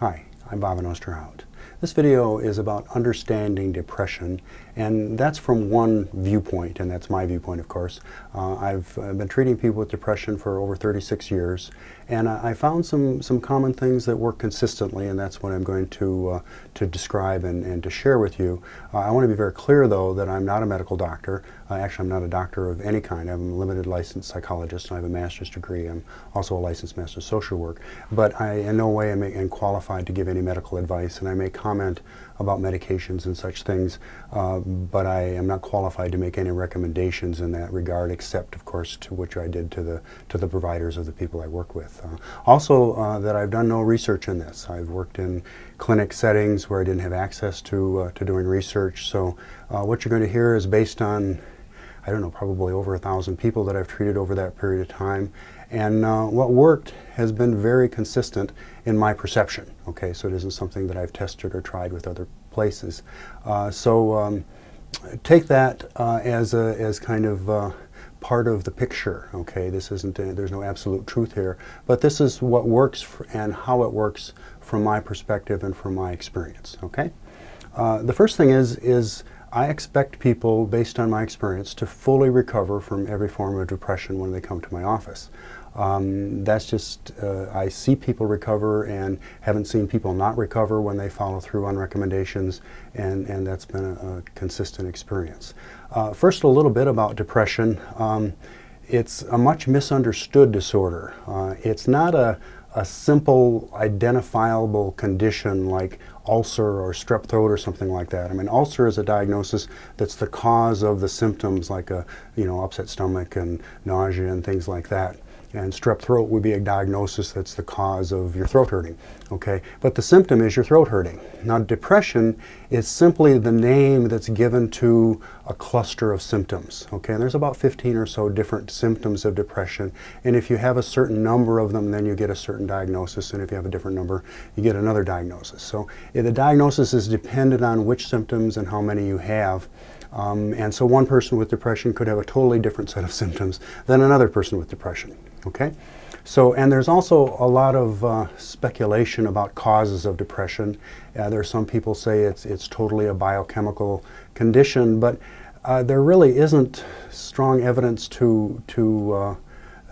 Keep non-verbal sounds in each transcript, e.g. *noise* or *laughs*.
Hi, I'm Bob Oosterhout. This video is about understanding depression, and that's from one viewpoint, and that's my viewpoint, of course. Uh, I've uh, been treating people with depression for over 36 years, and I, I found some, some common things that work consistently, and that's what I'm going to, uh, to describe and, and to share with you. Uh, I want to be very clear, though, that I'm not a medical doctor. Uh, actually, I'm not a doctor of any kind. I'm a limited licensed psychologist, and I have a master's degree. I'm also a licensed master of social work. But I, in no way am, am qualified to give any medical advice, and I may comment about medications and such things, uh, but I am not qualified to make any recommendations in that regard, except, of course, to which I did to the, to the providers of the people I work with. Uh, also, uh, that I've done no research in this. I've worked in clinic settings where I didn't have access to, uh, to doing research, so uh, what you're going to hear is based on I don't know, probably over a thousand people that I've treated over that period of time. And uh, what worked has been very consistent in my perception. Okay, so it isn't something that I've tested or tried with other places. Uh, so um, take that uh, as, a, as kind of uh, part of the picture. Okay, this isn't, a, there's no absolute truth here, but this is what works and how it works from my perspective and from my experience. Okay, uh, the first thing is, is I expect people, based on my experience, to fully recover from every form of depression when they come to my office. Um, that's just, uh, I see people recover and haven't seen people not recover when they follow through on recommendations, and, and that's been a, a consistent experience. Uh, first, a little bit about depression. Um, it's a much misunderstood disorder. Uh, it's not a, a simple identifiable condition like ulcer or strep throat or something like that. I mean, ulcer is a diagnosis that's the cause of the symptoms like a, you know, upset stomach and nausea and things like that. And strep throat would be a diagnosis that's the cause of your throat hurting, okay? But the symptom is your throat hurting. Now, depression is simply the name that's given to a cluster of symptoms, okay? And there's about 15 or so different symptoms of depression. And if you have a certain number of them, then you get a certain diagnosis. And if you have a different number, you get another diagnosis. So the diagnosis is dependent on which symptoms and how many you have. Um, and so one person with depression could have a totally different set of symptoms than another person with depression. Okay? So, and there's also a lot of uh, speculation about causes of depression. Uh, there are some people say it's, it's totally a biochemical condition, but uh, there really isn't strong evidence to, to uh,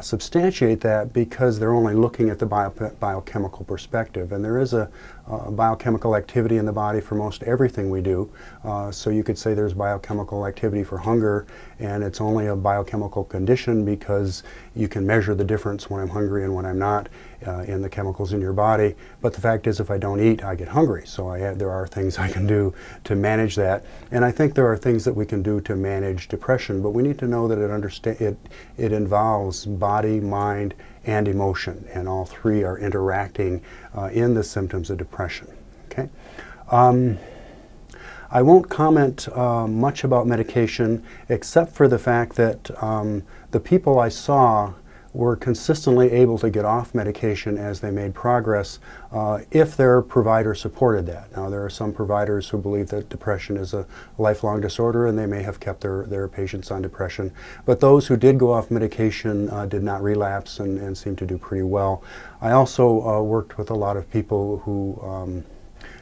substantiate that because they're only looking at the bio biochemical perspective. And there is a, uh, biochemical activity in the body for most everything we do. Uh, so you could say there's biochemical activity for hunger, and it's only a biochemical condition because you can measure the difference when I'm hungry and when I'm not uh, in the chemicals in your body. But the fact is, if I don't eat, I get hungry. So there are things *laughs* I can do to manage that. And I think there are things that we can do to manage depression, but we need to know that it, understand, it, it involves body, mind, and emotion, and all three are interacting uh, in the symptoms of depression. Okay. Um, I won't comment uh, much about medication except for the fact that um, the people I saw were consistently able to get off medication as they made progress uh, if their provider supported that. Now, there are some providers who believe that depression is a lifelong disorder and they may have kept their, their patients on depression. But those who did go off medication uh, did not relapse and, and seem to do pretty well. I also uh, worked with a lot of people who um,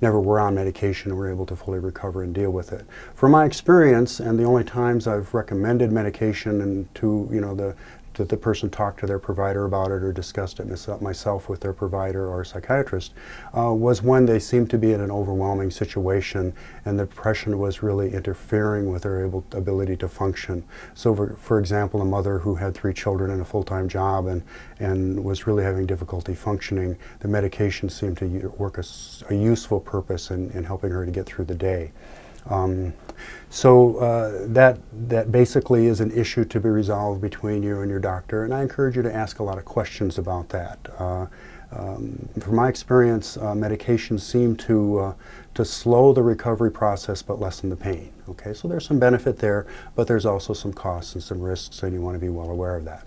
never were on medication and were able to fully recover and deal with it. From my experience, and the only times I've recommended medication and to you know the that the person talked to their provider about it or discussed it myself with their provider or psychiatrist uh, was when they seemed to be in an overwhelming situation and the depression was really interfering with their able, ability to function. So for, for example, a mother who had three children and a full-time job and, and was really having difficulty functioning, the medication seemed to work a, a useful purpose in, in helping her to get through the day. Um, so uh, that, that basically is an issue to be resolved between you and your doctor, and I encourage you to ask a lot of questions about that. Uh, um, from my experience, uh, medications seem to, uh, to slow the recovery process but lessen the pain. Okay, so there's some benefit there, but there's also some costs and some risks, and you want to be well aware of that.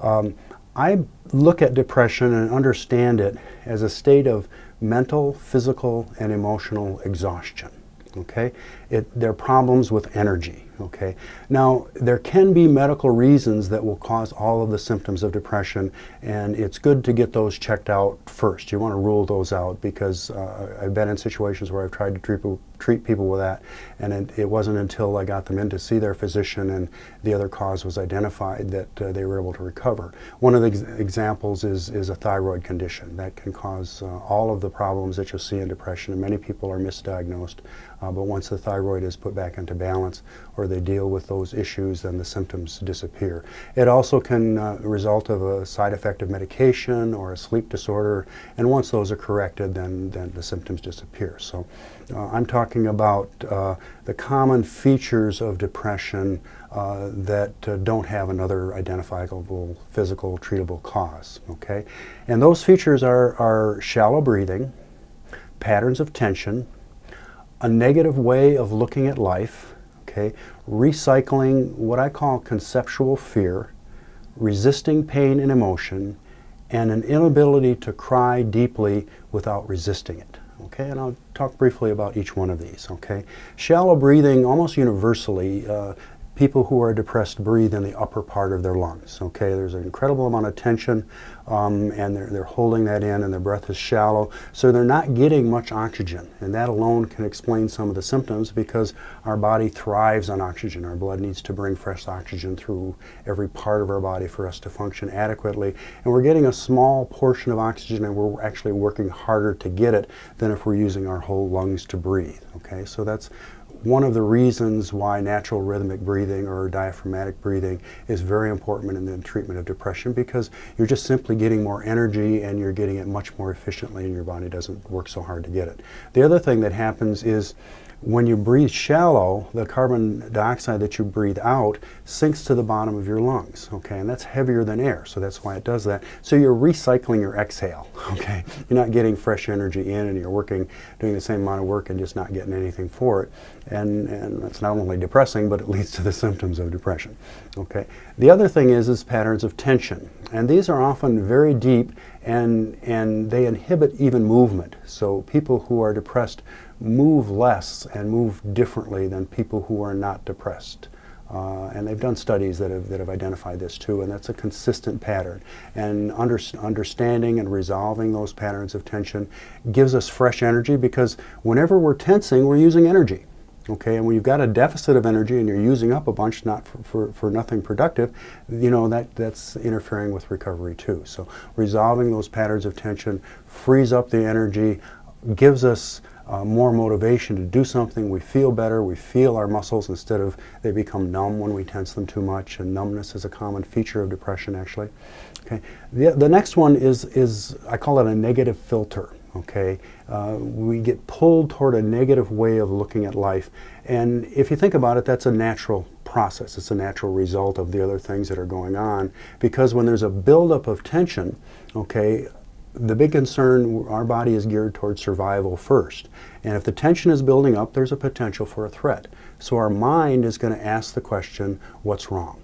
Um, I look at depression and understand it as a state of mental, physical, and emotional exhaustion okay? It, they're problems with energy, Okay. Now, there can be medical reasons that will cause all of the symptoms of depression, and it's good to get those checked out first. You want to rule those out because uh, I've been in situations where I've tried to treat people, treat people with that, and it, it, wasn't until I got them in to see their physician and the other cause was identified that uh, they were able to recover. One of the ex examples is, is a thyroid condition that can cause uh, all of the problems that you'll see in depression, and many people are misdiagnosed. Uh, but once the thyroid is put back into balance or they deal with those issues, then the symptoms disappear. It also can uh, result of a side effect of medication or a sleep disorder, and once those are corrected, then, then the symptoms disappear. So uh, I'm talking about uh, the common features of depression uh, that uh, don't have another identifiable physical treatable cause. Okay, and those features are, are shallow breathing, patterns of tension, a negative way of looking at life, okay, recycling what I call conceptual fear, resisting pain and emotion, and an inability to cry deeply without resisting it. Okay, and I'll talk briefly about each one of these. Okay, shallow breathing almost universally uh, people who are depressed breathe in the upper part of their lungs. Okay, there's an incredible amount of tension, um, and they're, they're holding that in, and their breath is shallow, so they're not getting much oxygen. And that alone can explain some of the symptoms because our body thrives on oxygen. Our blood needs to bring fresh oxygen through every part of our body for us to function adequately. And we're getting a small portion of oxygen, and we're actually working harder to get it than if we're using our whole lungs to breathe. Okay, so that's one of the reasons why natural rhythmic breathing or diaphragmatic breathing is very important in the treatment of depression because you're just simply getting more energy and you're getting it much more efficiently and your body doesn't work so hard to get it. The other thing that happens is when you breathe shallow, the carbon dioxide that you breathe out sinks to the bottom of your lungs, okay? And that's heavier than air, so that's why it does that. So you're recycling your exhale, *laughs* okay? You're not getting fresh energy in and you're working, doing the same amount of work and just not getting anything for it. And, and that's not only depressing, but it leads to the symptoms of depression, okay? The other thing is, is patterns of tension. And these are often very deep and, and they inhibit even movement. So people who are depressed move less and move differently than people who are not depressed. Uh, and they've done studies that have, that have identified this too, and that's a consistent pattern. And under, understanding and resolving those patterns of tension gives us fresh energy because whenever we're tensing, we're using energy. Okay, and when you've got a deficit of energy and you're using up a bunch not for, for, for nothing productive, you know, that, that's interfering with recovery too. So resolving those patterns of tension frees up the energy, gives us uh, more motivation to do something. We feel better. We feel our muscles instead of they become numb when we tense them too much. And numbness is a common feature of depression, actually. Okay. The, the next one is, is, I call it a negative filter. Okay. Uh, we get pulled toward a negative way of looking at life. And if you think about it, that's a natural process. It's a natural result of the other things that are going on. Because when there's a buildup of tension, okay, the big concern, our body is geared towards survival first. And if the tension is building up, there's a potential for a threat. So our mind is going to ask the question, what's wrong?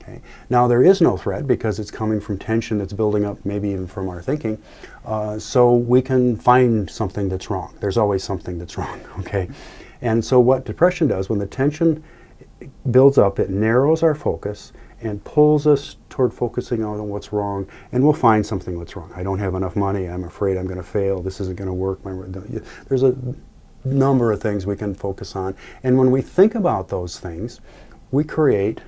Okay. Now there is no threat because it's coming from tension that's building up, maybe even from our thinking. Uh, so we can find something that's wrong. There's always something that's *laughs* wrong. Okay. And so what depression does, when the tension builds up, it narrows our focus and pulls us toward focusing on what's wrong, and we'll find something that's wrong. I don't have enough money. I'm afraid I'm going to fail. This isn't going to work. There's a number of things we can focus on, and when we think about those things, we create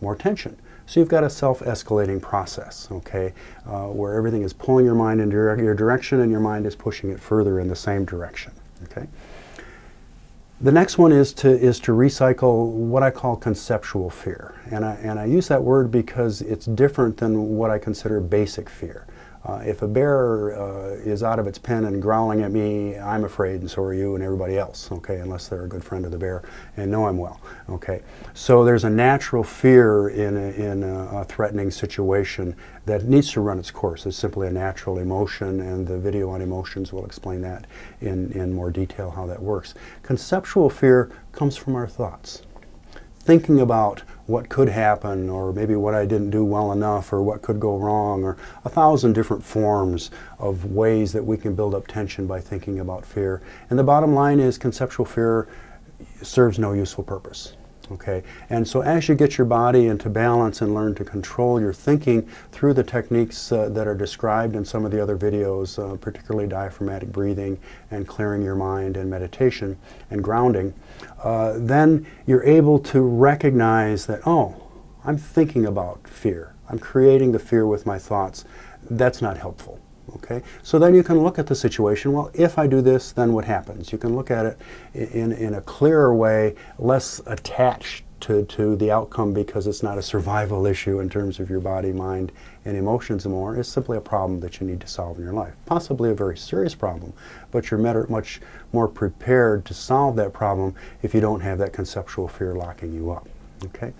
more tension. So you've got a self-escalating process, okay, uh, where everything is pulling your mind in your direction, and your mind is pushing it further in the same direction, okay. The next one is to, is to recycle what I call conceptual fear. And I, and I use that word because it's different than what I consider basic fear. Uh, if a bear uh, is out of its pen and growling at me, I'm afraid, and so are you and everybody else, okay, unless they're a good friend of the bear and know I'm well, okay. So there's a natural fear in a, in a, a threatening situation that needs to run its course. It's simply a natural emotion, and the video on emotions will explain that in, in more detail how that works. Conceptual fear comes from our thoughts. Thinking about what could happen or maybe what I didn't do well enough or what could go wrong or a thousand different forms of ways that we can build up tension by thinking about fear. And the bottom line is conceptual fear serves no useful purpose. Okay, and so as you get your body into balance and learn to control your thinking through the techniques uh, that are described in some of the other videos, uh, particularly diaphragmatic breathing and clearing your mind and meditation and grounding, uh, then you're able to recognize that, oh, I'm thinking about fear. I'm creating the fear with my thoughts. That's not helpful. Okay, so then you can look at the situation. Well, if I do this, then what happens? You can look at it in, in a clearer way, less attached to, to the outcome because it's not a survival issue in terms of your body, mind, and emotions more. It's simply a problem that you need to solve in your life. Possibly a very serious problem, but you're much more prepared to solve that problem if you don't have that conceptual fear locking you up. Okay.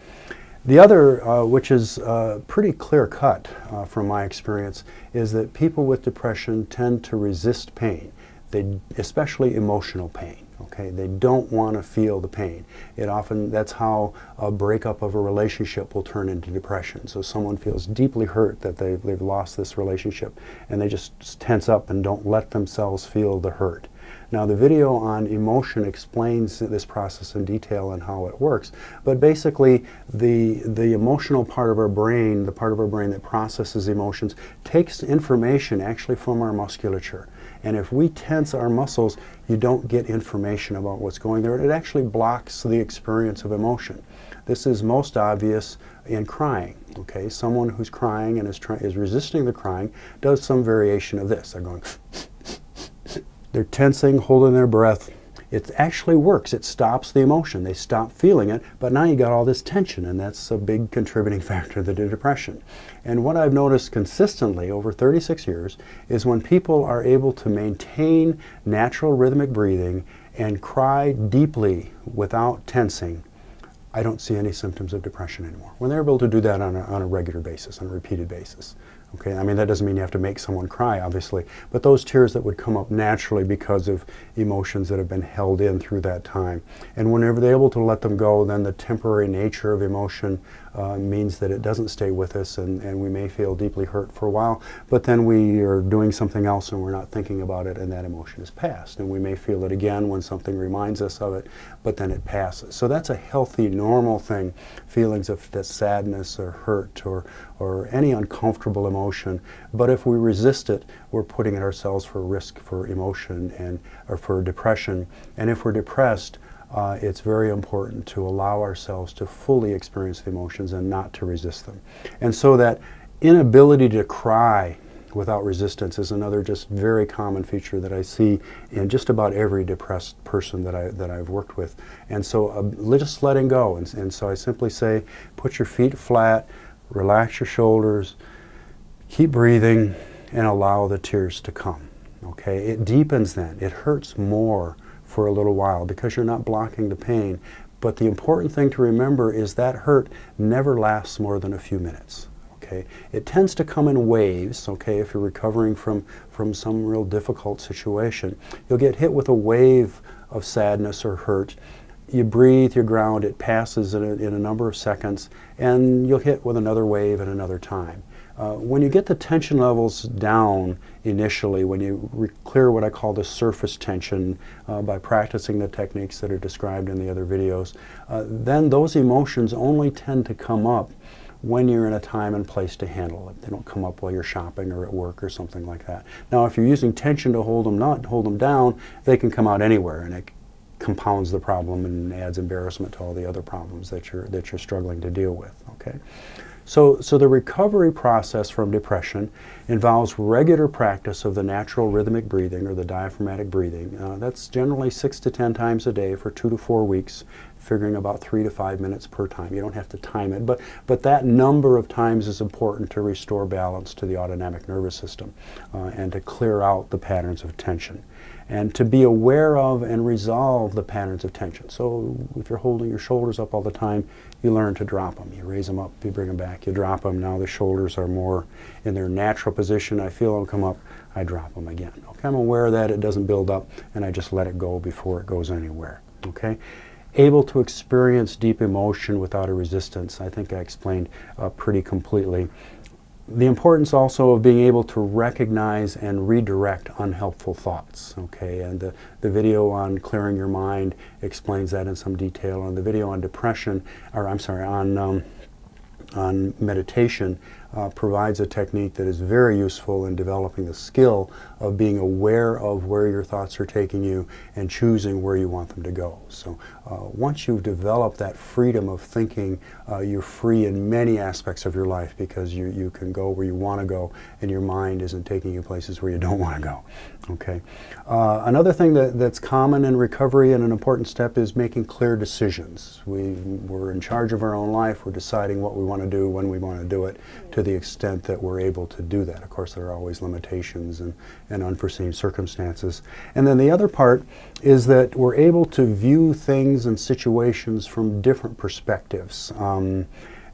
The other, uh, which is uh, pretty clear cut uh, from my experience, is that people with depression tend to resist pain, they, especially emotional pain. Okay, they don't want to feel the pain. It often that's how a breakup of a relationship will turn into depression. So someone feels deeply hurt that they've, they've lost this relationship, and they just tense up and don't let themselves feel the hurt. Now the video on emotion explains this process in detail and how it works, but basically the, the emotional part of our brain, the part of our brain that processes emotions, takes information actually from our musculature. And if we tense our muscles, you don't get information about what's going there. It actually blocks the experience of emotion. This is most obvious in crying. Okay, someone who's crying and is, trying is resisting the crying does some variation of this. They're going they're tensing, holding their breath. It actually works. It stops the emotion. They stop feeling it, but now you got all this tension, and that's a big contributing *laughs* factor to the depression. And what I've noticed consistently over 36 years is when people are able to maintain natural rhythmic breathing and cry deeply without tensing, I don't see any symptoms of depression anymore. When they're able to do that on a, on a regular basis, on a repeated basis. Okay, I mean that doesn't mean you have to make someone cry, obviously, but those tears that would come up naturally because of emotions that have been held in through that time. And whenever they're able to let them go, then the temporary nature of emotion uh, means that it doesn't stay with us and, and we may feel deeply hurt for a while, but then we are doing something else and we're not thinking about it and that emotion is past. And we may feel it again when something reminds us of it, but then it passes. So that's a healthy, normal thing, feelings of sadness or hurt or, or any uncomfortable emotion. But if we resist it, we're putting ourselves for risk for emotion and or for depression. And if we're depressed, uh, it's very important to allow ourselves to fully experience the emotions and not to resist them. And so that inability to cry without resistance is another just very common feature that I see in just about every depressed person that, I, that I've worked with. And so uh, just letting go. And, and so I simply say, put your feet flat, relax your shoulders, keep breathing, and allow the tears to come. Okay, it deepens then. It hurts more for a little while because you're not blocking the pain. But the important thing to remember is that hurt never lasts more than a few minutes. Okay? It tends to come in waves, okay, if you're recovering from, from some real difficult situation. You'll get hit with a wave of sadness or hurt. You breathe, you ground, it passes in a, in a number of seconds, and you'll hit with another wave at another time. Uh, when you get the tension levels down initially, when you clear what I call the surface tension uh, by practicing the techniques that are described in the other videos, uh, then those emotions only tend to come up when you're in a time and place to handle it. They don't come up while you're shopping or at work or something like that. Now, if you're using tension to hold them not hold them down, they can come out anywhere, and it compounds the problem and adds embarrassment to all the other problems that you're that you're struggling to deal with. Okay. So, so the recovery process from depression involves regular practice of the natural rhythmic breathing or the diaphragmatic breathing. Uh, that's generally six to ten times a day for two to four weeks, figuring about three to five minutes per time. You don't have to time it, but, but that number of times is important to restore balance to the autonomic nervous system uh, and to clear out the patterns of tension and to be aware of and resolve the patterns of tension. So if you're holding your shoulders up all the time, you learn to drop them. You raise them up, you bring them back, you drop them. Now the shoulders are more in their natural position. I feel them come up, I drop them again. Okay, I'm aware that. It doesn't build up, and I just let it go before it goes anywhere. Okay, able to experience deep emotion without a resistance. I think I explained uh, pretty completely the importance also of being able to recognize and redirect unhelpful thoughts. Okay, and the, the video on clearing your mind explains that in some detail. And the video on depression, or I'm sorry, on um, on meditation uh, provides a technique that is very useful in developing the skill of being aware of where your thoughts are taking you and choosing where you want them to go. So uh, once you've developed that freedom of thinking, uh, you're free in many aspects of your life because you, you can go where you want to go and your mind isn't taking you places where you don't want to go. Okay. Uh, another thing that, that's common in recovery and an important step is making clear decisions. We, we're in charge of our own life. We're deciding what we want to do, when we want to do it, to the extent that we're able to do that. Of course, there are always limitations and, and unforeseen circumstances. And then the other part is that we're able to view things and situations from different perspectives. Um,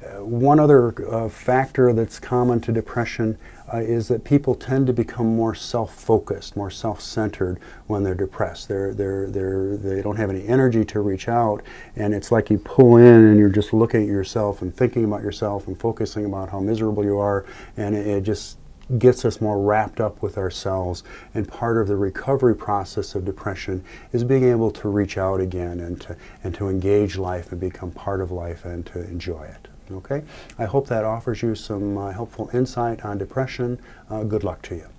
uh, one other uh, factor that's common to depression uh, is that people tend to become more self-focused, more self-centered when they're depressed. They're, they're, they're, they don't have any energy to reach out, and it's like you pull in and you're just looking at yourself and thinking about yourself and focusing about how miserable you are, and it, it just gets us more wrapped up with ourselves. And part of the recovery process of depression is being able to reach out again and to, and to engage life and become part of life and to enjoy it. Okay? I hope that offers you some uh, helpful insight on depression. Uh, good luck to you.